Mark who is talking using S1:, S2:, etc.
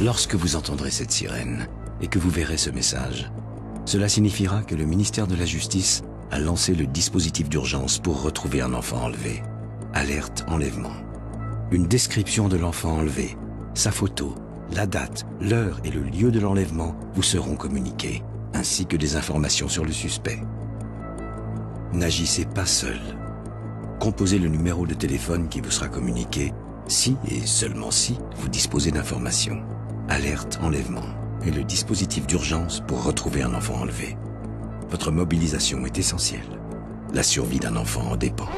S1: Lorsque vous entendrez cette sirène et que vous verrez ce message, cela signifiera que le ministère de la Justice a lancé le dispositif d'urgence pour retrouver un enfant enlevé. Alerte enlèvement. Une description de l'enfant enlevé, sa photo, la date, l'heure et le lieu de l'enlèvement vous seront communiqués, ainsi que des informations sur le suspect. N'agissez pas seul. Composez le numéro de téléphone qui vous sera communiqué si et seulement si vous disposez d'informations. Alerte enlèvement est le dispositif d'urgence pour retrouver un enfant enlevé. Votre mobilisation est essentielle. La survie d'un enfant en dépend.